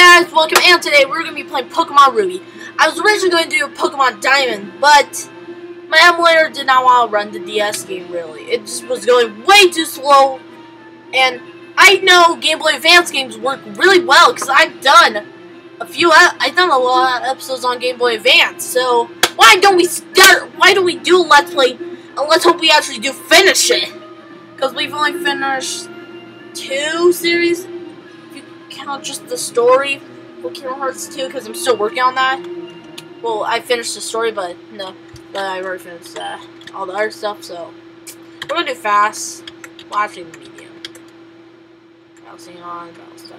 guys, welcome, and today we're going to be playing Pokemon Ruby. I was originally going to do Pokemon Diamond, but my emulator did not want to run the DS game, really. It just was going way too slow, and I know Game Boy Advance games work really well, because I've done a few, I've done a lot of episodes on Game Boy Advance, so why don't we start, why don't we do Let's Play, and let's hope we actually do finish it, because we've only finished two series just the story for Kingdom Hearts 2 because I'm still working on that. Well, I finished the story, but no, but I already finished uh, all the other stuff, so we're gonna do fast. Watching the medium. Bouncing on, bounce down.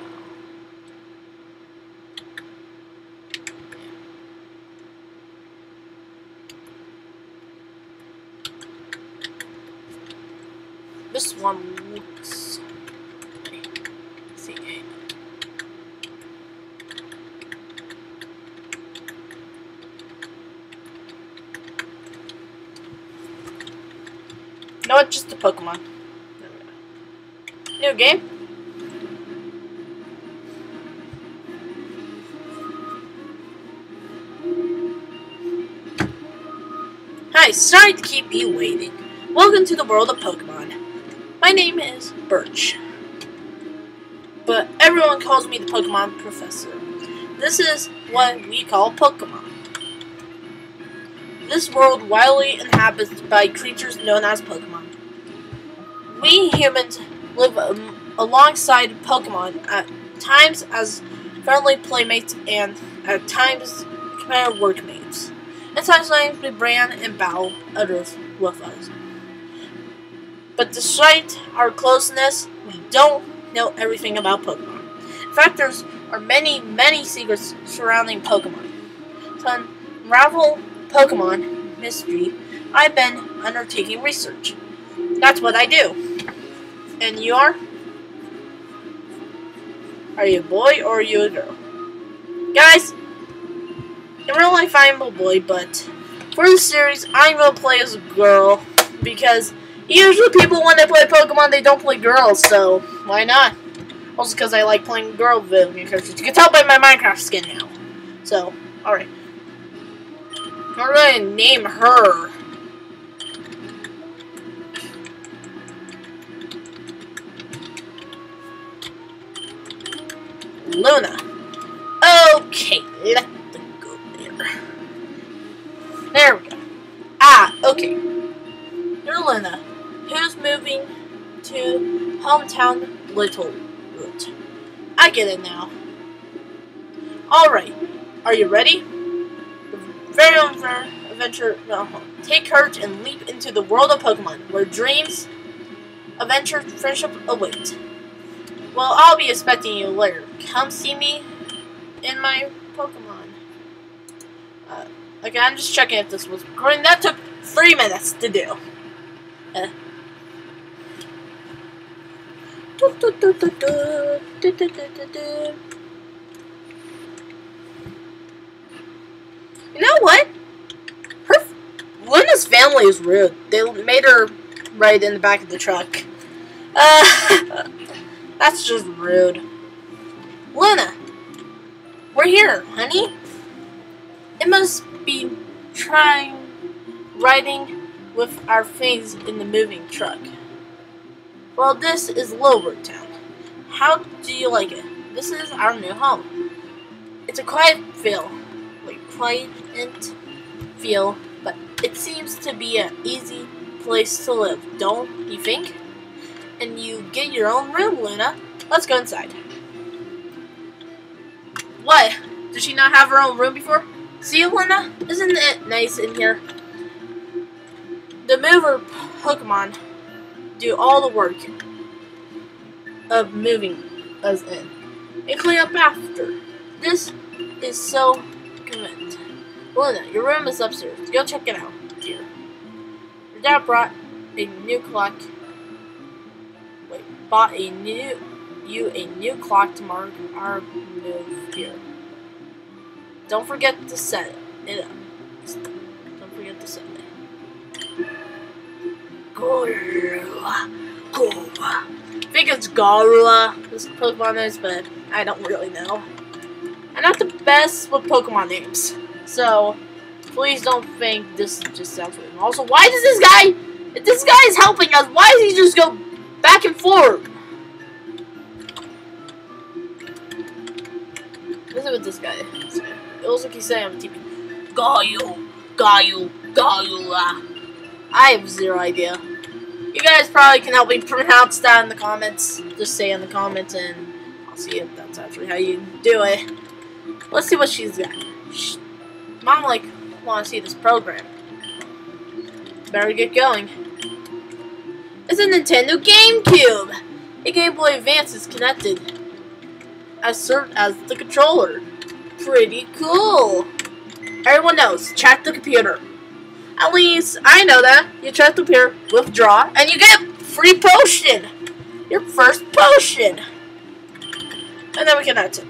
This one looks. See, know what? Just a Pokemon. New game. Hi, sorry to keep you waiting. Welcome to the world of Pokemon. My name is Birch. But everyone calls me the Pokemon Professor. This is what we call Pokemon. This world widely inhabited by creatures known as Pokemon. We humans live um, alongside Pokemon at times as friendly playmates and at times competitive workmates. And sometimes we brand and battle others with us. But despite our closeness, we don't know everything about Pokemon. In fact, there are many, many secrets surrounding Pokemon. To unravel Pokemon mystery, I've been undertaking research. That's what I do. And you are? Are you a boy or are you a girl? Guys, in real life I'm a boy, but for the series I'm to play as a girl because usually people when they play Pokemon they don't play girls, so why not? Also because I like playing girl video characters. You can tell by my Minecraft skin now. So, alright. I'm to name her. Luna. Okay, let go there. There we go. Ah, okay. You're Luna, who's moving to hometown Little Root. I get it now. Alright, are you ready? very own adventure no, take courage and leap into the world of Pokemon, where dreams, adventure, friendship await. Well, I'll be expecting you later. Come see me in my Pokemon. Uh, okay, I'm just checking if this was recording. That took three minutes to do. Uh. You know what? Her Luna's family is rude. They made her ride in the back of the truck. Uh, that's just rude. Luna, we're here, honey. It must be trying riding with our things in the moving truck. Well, this is Littleroot Town. How do you like it? This is our new home. It's a quiet feel like quiet feel, but it seems to be an easy place to live, don't you think? And you get your own room, Luna. Let's go inside. What? Did she not have her own room before? See, Luna? Isn't it nice in here? The mover Pokemon do all the work of moving us in and clean up after. This is so convenient. Luna, your room is upstairs. Go check it out, dear. Your dad brought a new clock. Wait, bought a new you a new clock to mark our move here. Don't forget to set it up. Don't forget to set it. Gorilla. Gorilla. I think it's Garula. This Pokemon is, but I don't really know. I'm not the best with Pokemon names. So, please don't think this just sounds weird. Also, why does this guy, if this guy is helping us, why does he just go back and forth? Listen with this guy. Like he's saying on TV. Gaio, Gaio, Gaio. I have zero idea. You guys probably can help me pronounce that in the comments. Just say in the comments and I'll see if that's actually how you do it. Let's see what she's got. Mom, like, want to see this program. Better get going. It's a Nintendo GameCube! A Game Boy Advance is connected. As served as the controller. Pretty cool! Everyone knows, check the computer. At least, I know that. You check the computer, withdraw, and you get free potion! Your first potion! And then we can add it.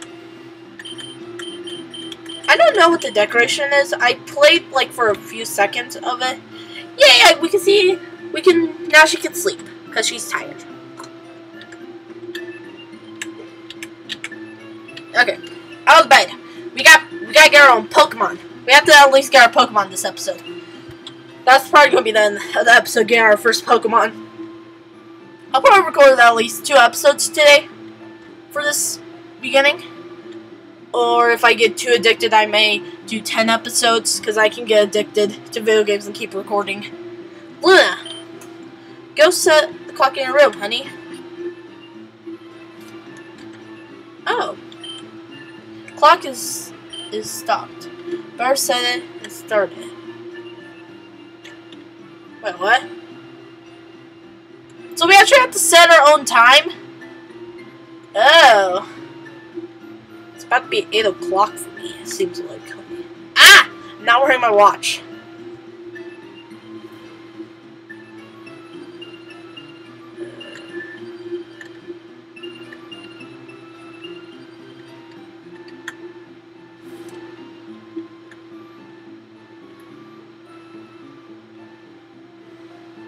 I don't know what the decoration is. I played like for a few seconds of it. Yeah, yeah, we can see, we can, now she can sleep because she's tired. Okay, out of bed. We got, we gotta get our own Pokemon. We have to at least get our Pokemon this episode. That's probably gonna be the end of the episode, getting our first Pokemon. I'll probably record at least two episodes today for this beginning. Or if I get too addicted, I may do 10 episodes because I can get addicted to video games and keep recording. Luna, go set the clock in your room, honey. Oh. Clock is is stopped. Bar set it and start it. Wait, what? So we actually have to set our own time? Oh. It's about to be 8 o'clock for me, it seems like. Ah! I'm not wearing my watch.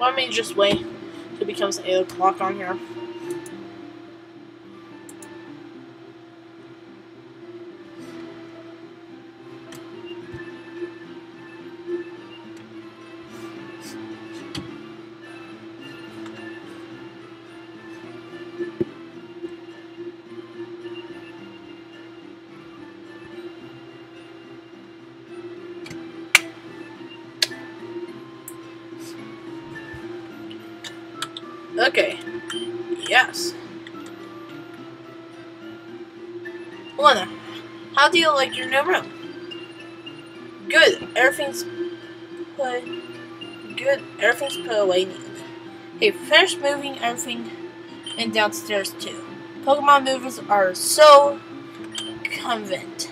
Why don't just wait till it becomes 8 o'clock on here? You like your new room? Good. Everything's put good. Everything's put away. Hey, finished moving everything and downstairs too. Pokemon movers are so convenient.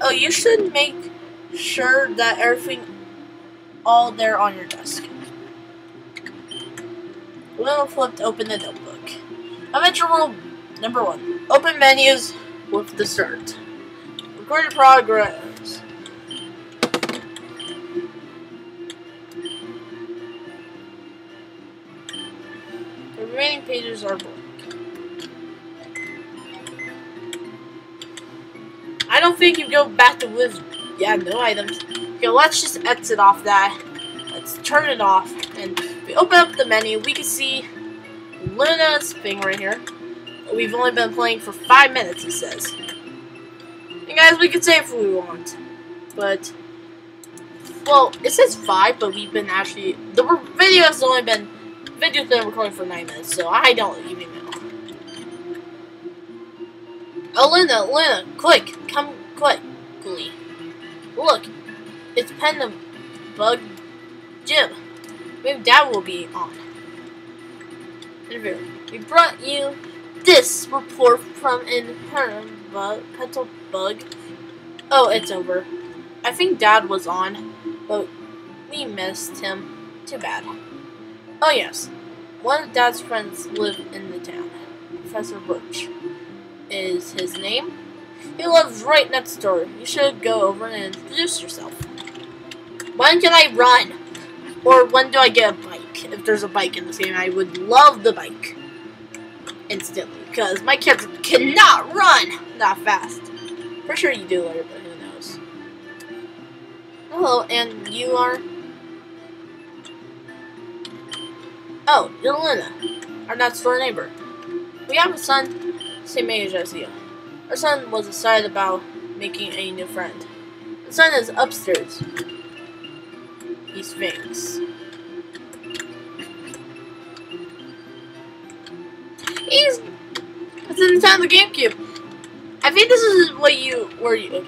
Oh, you should make sure that everything all there on your desk. Little flipped open the notebook. Adventure World number one. Open menus with the Recorded progress. The remaining pages are blank. I don't think you go back to with yeah, no items. Okay, let's just exit off that. Let's turn it off and we open up the menu, we can see Luna's thing right here. We've only been playing for five minutes, it says. And guys, we can save if we want. But, well, it says five, but we've been actually, the video has only been, video's been recording for nine minutes, so I don't even know. Luna, Luna, quick, come quickly. Look, it's Pen the Bug Jim. Maybe Dad will be on. Interview. We brought you this report from in Petal Bug. Oh, it's over. I think Dad was on, but we missed him. Too bad. Oh yes, one of Dad's friends live in the town. Professor Birch is his name. He lives right next door. You should go over and introduce yourself. When can I run? Or when do I get a bike? If there's a bike in this game, I would love the bike. Instantly. Because my kids cannot run that fast. For sure you do later, but who knows. Hello, and you are? Oh, you're Luna, our next door neighbor. We have a son, same age as you. Our son was excited about making a new friend. The son is upstairs. He's famous. He's it's inside the GameCube. I think this is what you were you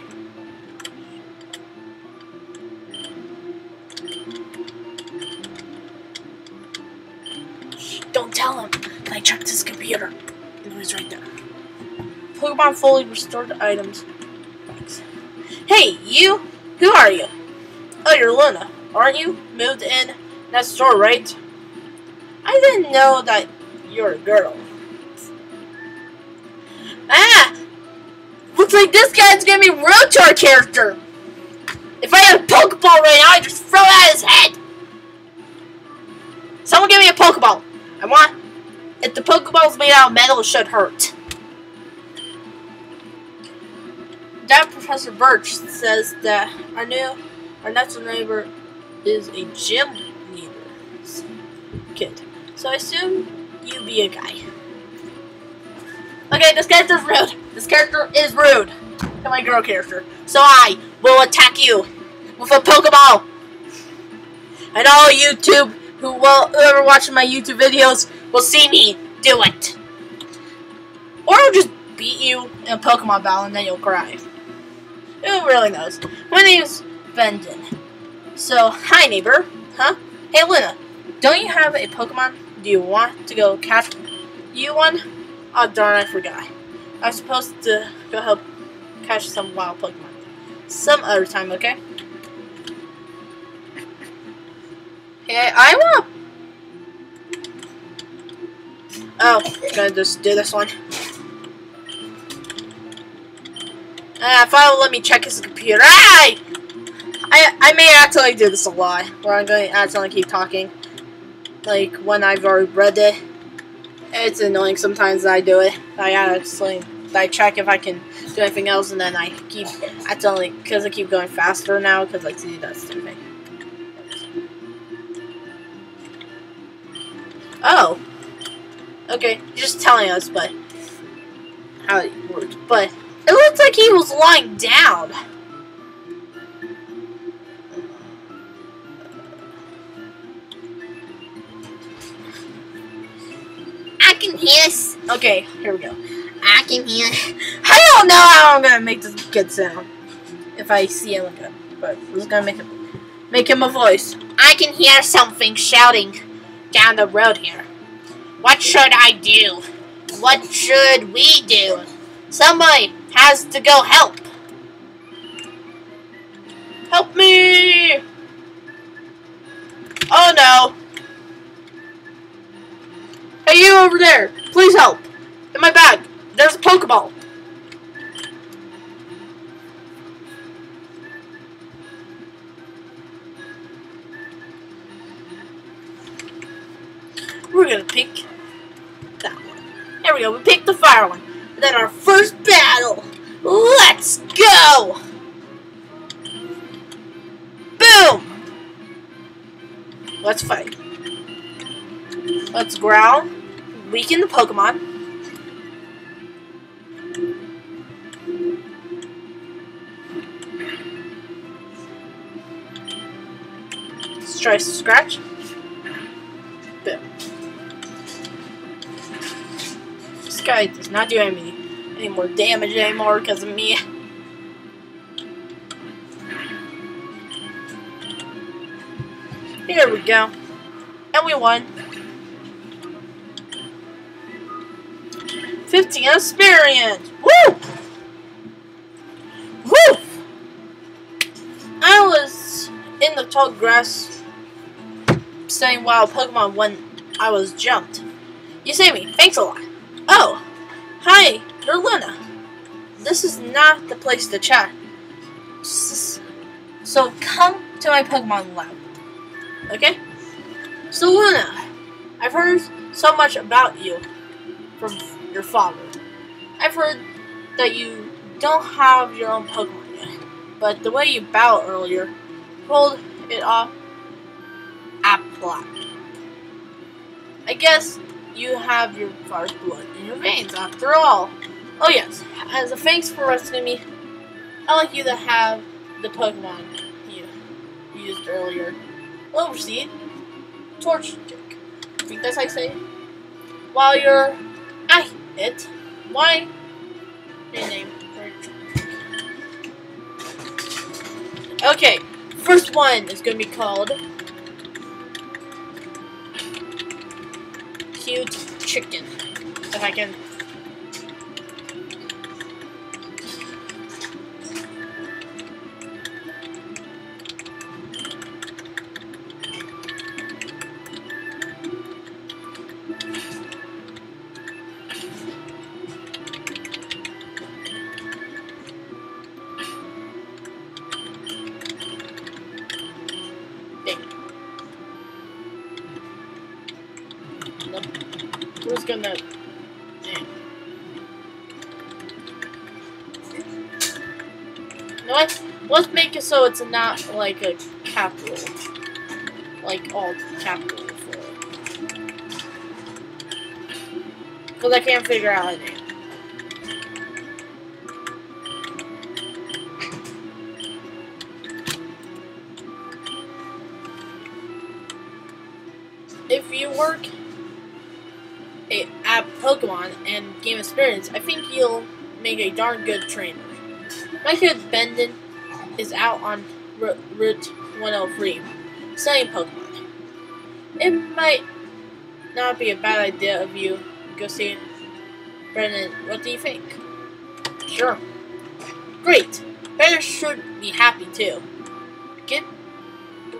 okay. Don't tell him. I checked his computer. And was right there. Pokemon fully restored items. Hey, you! Who are you? Oh, you're Luna, aren't you? Moved in that store, right? I didn't know that you're a girl. Like this guy's gonna be our character. If I had a Pokeball right now, I'd just throw it at his head. Someone give me a Pokeball. I want. If the Pokeball's made out of metal, it should hurt. That Professor Birch says that our new, our next neighbor is a gym leader kid. So I assume you'd be a guy. Okay, this guy's just rude. This character is rude to my girl character. So I will attack you with a Pokeball. And all YouTube who will whoever watching my YouTube videos will see me do it. Or I'll just beat you in a Pokemon battle and then you'll cry. Who really knows? My name's Brendan. So, hi neighbor. Huh? Hey Luna, don't you have a Pokemon? Do you want to go catch you one? Oh darn, I forgot. I was supposed to go help catch some wild Pokemon. Some other time, okay? Hey, I want. Oh, gonna just do this one. Ah, if let me check his computer. I, I, I may actually do this a lot, where I'm going to accidentally keep talking. Like, when I've already read it. It's annoying sometimes I do it. I actually, I check if I can do anything else, and then I keep accidentally, because I keep going faster now, because I see that stupid. Oh. Okay, you're just telling us, but how it worked. But it looks like he was lying down. Can hear. s- Okay, here we go. I can hear. I don't know how I'm gonna make this kid sound. If I see him again. But I'm just gonna make him make him a voice. I can hear something shouting down the road here. What should I do? What should we do? Somebody has to go help. Help me! Oh no! Hey, you over there! Please help! In my bag, there's a Pokeball. We're gonna pick that one. There we go, we picked the fire one. Then our first battle! Let's go! Boom! Let's fight. Let's growl. Weaken the Pokemon. Let's try Scratch. Boom. This guy does not do any, any more damage anymore because of me. Here we go. And we won. 15 experience! Woo! Woo! I was in the tall grass saying wild Pokemon when I was jumped. You saved me. Thanks a lot. Oh, hi, you're Luna. This is not the place to chat. So come to my Pokemon lab. Okay? So Luna, I've heard so much about you from your father. I've heard that you don't have your own Pokemon yet, but the way you battled earlier pulled it off at. I guess you have your father's blood in your veins after all. Oh yes, as a thanks for rescuing me, I'd like you to have the Pokemon you used earlier. Overseed, Torch Dick. I think that's how you say it. While you're at it, why? Okay, first one is gonna be called Cute Chicken. If I can Know what? Let's make it so it's not like a capital. Like all capital for. Because I can't figure out a name. Experience, I think you'll make a darn good trainer. My kid Brendan is out on R- Route 103, selling Pokemon. It might not be a bad idea of you go see Brendan. What do you think? Sure. Great. Better should be happy too. Get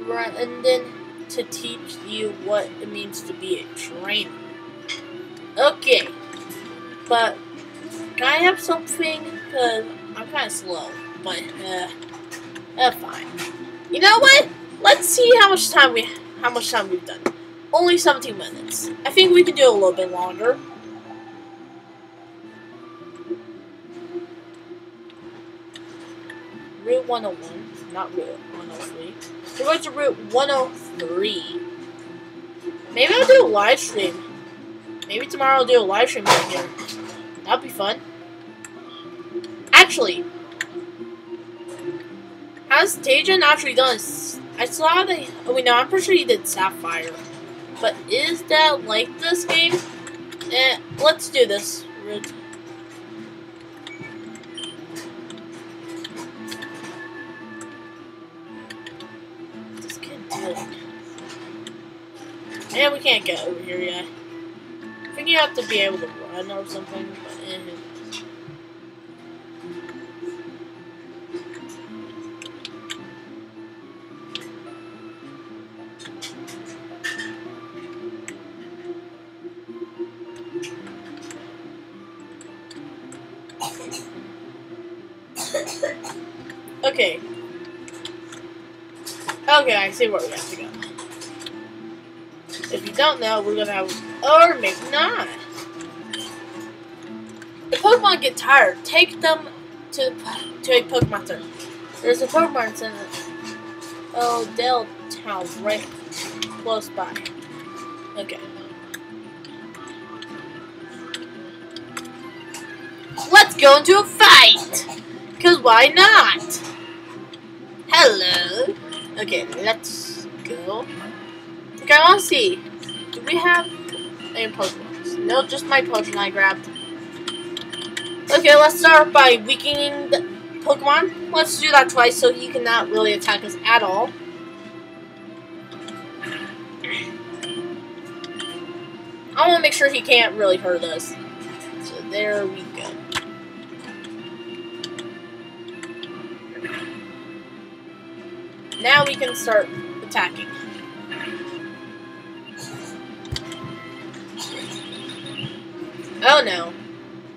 Brendan to teach you what it means to be a trainer. Okay, but I have something? Cause I'm kind of slow, but uh, uh, fine. You know what? Let's see how much time we how much time we've done. Only 17 minutes. I think we can do a little bit longer. Route 101, not Route 103. We're going to Route 103. Maybe I'll do a live stream. Maybe tomorrow I'll do a live stream out here. That'd be fun. Actually, has Tajan actually done? I saw that. Oh wait, no, I'm pretty sure he did Sapphire. But is that like this game? Eh, let's do this. This kid doing? Yeah, we can't get over here yet. You have to be able to run or something. But eh. Okay. Okay, I see where we have to go. If you don't know, we're gonna have, or maybe not. If Pokemon get tired, take them to to a Pokemon Center. There's a Pokemon Center, oh, Dale Town, right close by. Okay. Let's go into a fight! Cause why not? Hello. Okay, let's go. Okay, I want to see. Do we have Pokemon? No, just my potion I grabbed. Okay, let's start by weakening the Pokemon. Let's do that twice so he cannot really attack us at all. I want to make sure he can't really hurt us. So there we go. Now we can start attacking. Oh no.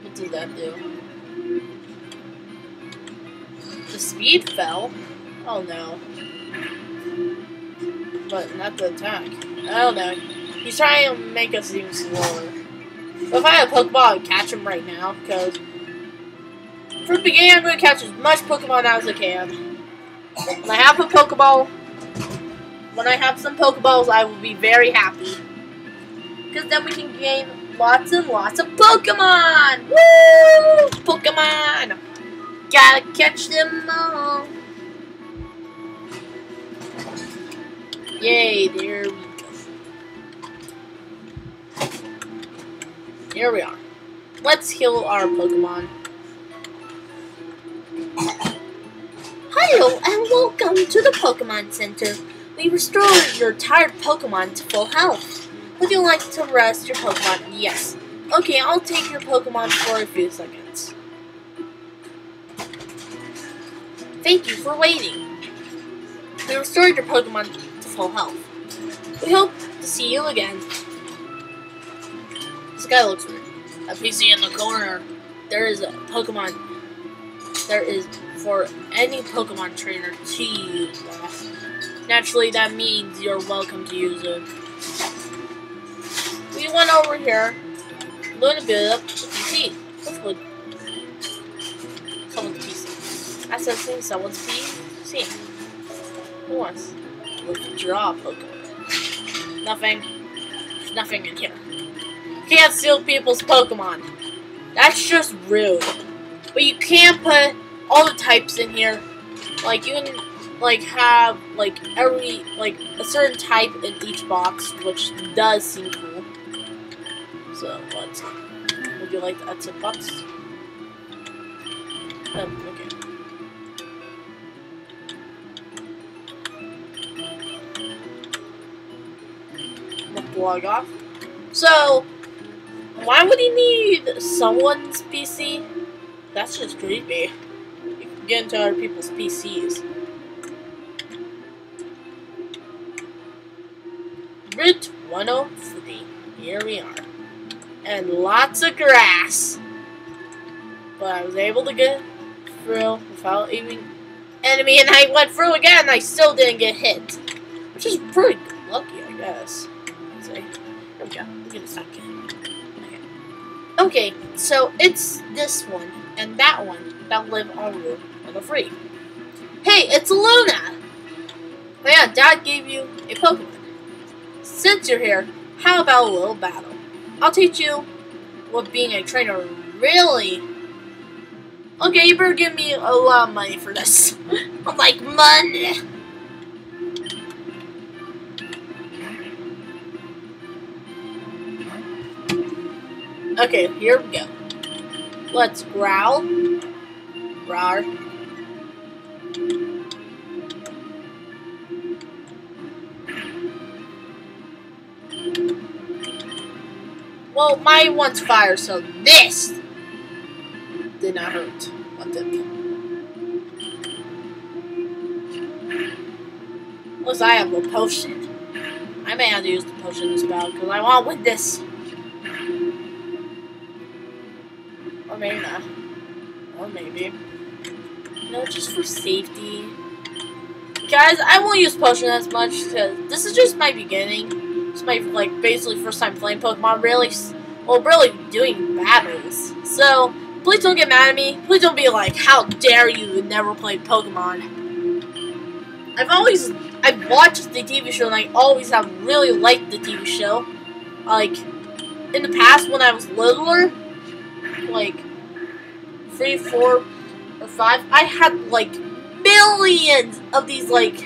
What did that do? The speed fell? Oh no. But not the attack. Oh no. He's trying to make us even slower. If I had a Pokeball, I'd catch him right now, because from the beginning, I'm to catch as much Pokemon as I can. When I have a Pokeball, when I have some Pokeballs, I will be very happy. Because then we can gain lots and lots of Pokemon! Woo! Pokemon! Gotta catch them all. Yay, there we go. Here we are. Let's heal our Pokemon. Hello and welcome to the Pokemon Center. We restore your tired Pokemon to full health. Would you like to rest your Pokemon? Yes. Okay, I'll take your Pokemon for a few seconds. Thank you for waiting. We restored your Pokemon to full health. We hope to see you again. This guy looks weird. A PC in the corner. There is a Pokemon. There is for any Pokemon trainer to use. Naturally, that means you're welcome to use it. We went over here, a bit up the PC. That's good. Someone's PC. Accessing someone's PC. Who wants? Withdraw Pokemon. Nothing. Nothing in here. Can't steal people's Pokemon. That's just rude. But you can put all the types in here. Like you can like have like every like a certain type in each box, which does seem So what? Would you like the exit box? Um, okay. Log off. So, why would he need someone's PC? That's just creepy get into other people's PCs. Route 103. Here we are. And lots of grass. But I was able to get through without even enemy, and I went through again, I still didn't get hit. Which is pretty lucky, I guess. Getting. Okay. Okay, so it's this one and that one that live on Route for free. Hey, it's Luna! Oh yeah, Dad gave you a Pokemon. Since you're here, how about a little battle? I'll teach you what being a trainer really... Okay, you better give me a lot of money for this. I'm like, money! Okay, here we go. Let's growl. Rar. Well, my one's fire, so this did not hurt. What did? Unless I have a potion. I may have to use the potion this battle because I want to win this. Or maybe not. Or maybe. No, just for safety. Guys, I won't use potion as much because this is just my beginning. It's my, like, basically first time playing Pokemon, really, well, really doing battles. So, please don't get mad at me. Please don't be like, how dare you never play Pokemon. I've always, I've watched the TV show and I always have really liked the TV show. Like, in the past when I was littler, like, three, four, or five, I had, like, millions of these, like,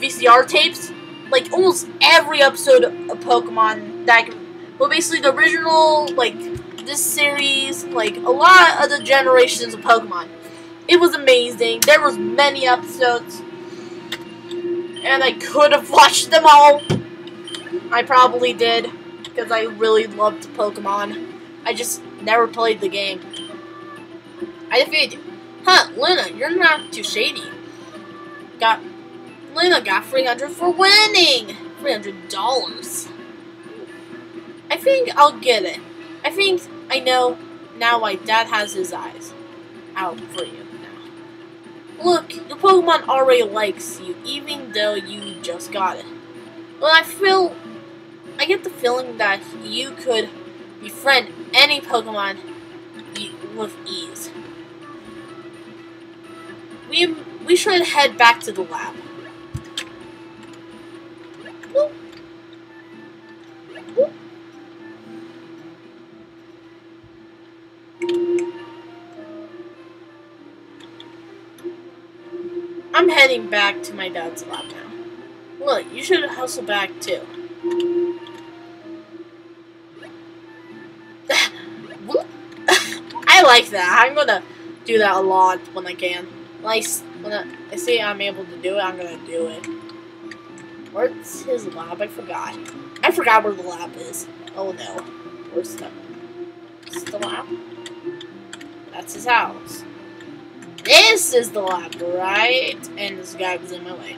VCR tapes like almost every episode of Pokemon that can, well basically the original like this series like a lot of the generations of Pokemon. It was amazing. There was many episodes and I could have watched them all. I probably did because I really loved Pokemon. I just never played the game. I defeated you huh Luna you're not too shady. Got Luna got 300 for winning! $300. I think I'll get it. I think I know now why Dad has his eyes out for you now. Look, the Pokemon already likes you, even though you just got it. Well, I feel... I get the feeling that you could befriend any Pokemon with ease. we we should head back to the lab. I'm heading back to my dad's lab now. Look, you should hustle back too. I like that. I'm gonna do that a lot when I can. I, when I, I see I'm able to do it, I'm gonna do it. Where's his lab? I forgot. I forgot where the lab is. Oh no. Where's the, where's the lab? That's his house. This is the lab, right? And this guy was in my way.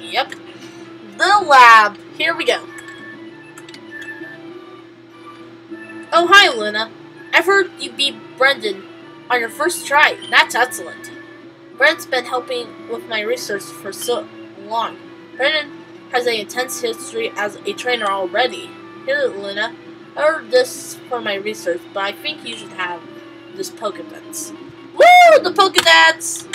Yep. The lab. Here we go. Oh, hi, Luna. I've heard you beat Brendan on your first try. That's excellent. Brendan's been helping with my research for so long. Brendan has an intense history as a trainer already. Here, Luna. I heard this for my research, but I think you should have this Pokedex. Woo! The Pokedex!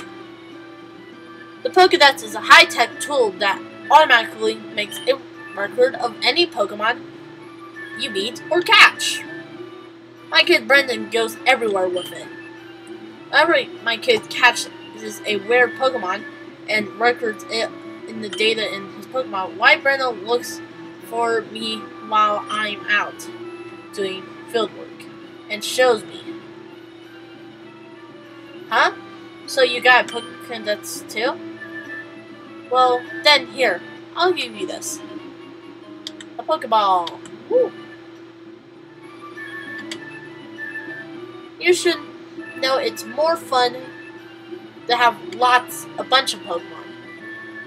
The Pokedex is a high-tech tool that automatically makes a record of any Pokemon you meet or catch. My kid Brendan goes everywhere with it. Whenever my kid catches a rare Pokemon and records it in the data in his Pokemon, why Brendan looks for me while I'm out doing field work and shows me. Huh? So you got a Pokedex too? Well, then here, I'll give you this. A Pokeball. Woo. You should know it's more fun to have lots, a bunch of Pokemon.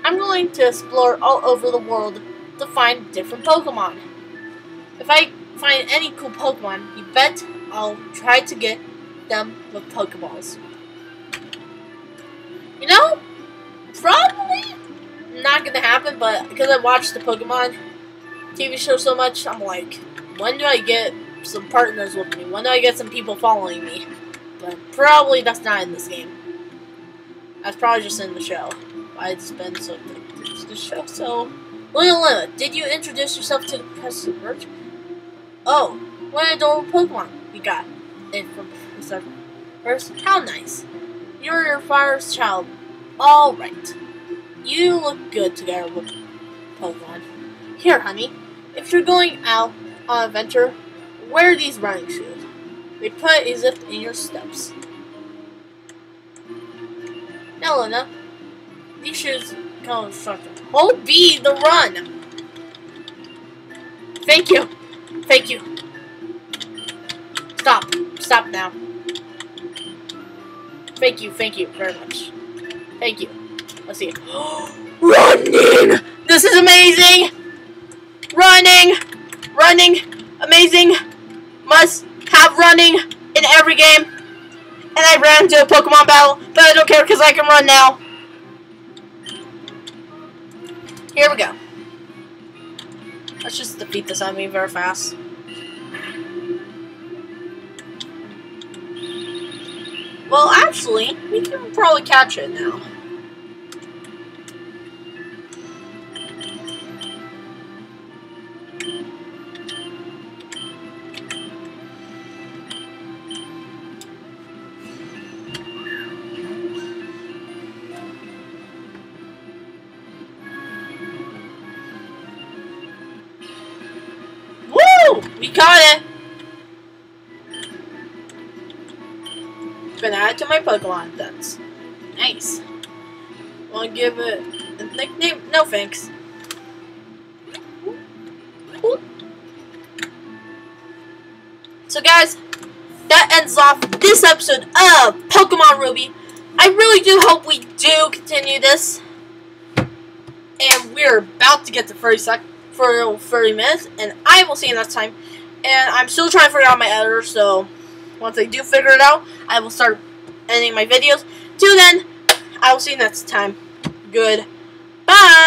I'm going to explore all over the world to find different Pokemon. If I find any cool Pokemon, you bet I'll try to get them with Pokeballs. You know, probably not gonna happen, but because I watched the Pokemon TV show so much, I'm like, when do I get some partners with me? When do I get some people following me? But probably that's not in this game. That's probably just in the show. I've been so to the show, so... Luna, did you introduce yourself to the merch? Oh, what adorable Pokemon you got. And from First, how nice. You're your father's child. Alright. You look good together with Pokemon. Here, honey, if you're going out on an adventure, wear these running shoes. They put a zip in your steps. Now, Luna, these shoes come with instructions. Hold B the run. Thank you. Thank you. Stop. Stop now. Thank you. Thank you very much. Thank you. Let's see. Running! This is amazing! Running! Running! Amazing! Must running in every game. And I ran into a Pokemon battle, but I don't care because I can run now. Here we go. Let's just defeat this enemy very fast. Well, actually, we can probably catch it now. Been added to my Pokemon. That's nice. Wanna give it a nickname? No thanks. So guys, that ends off this episode of Pokemon Ruby. I really do hope we do continue this. And we're about to get to 30 sec for 30 minutes, and I will see you next time. And I'm still trying to figure out my editor, so once I do figure it out, I will start editing my videos. Till then, I will see you next time. Good. Bye!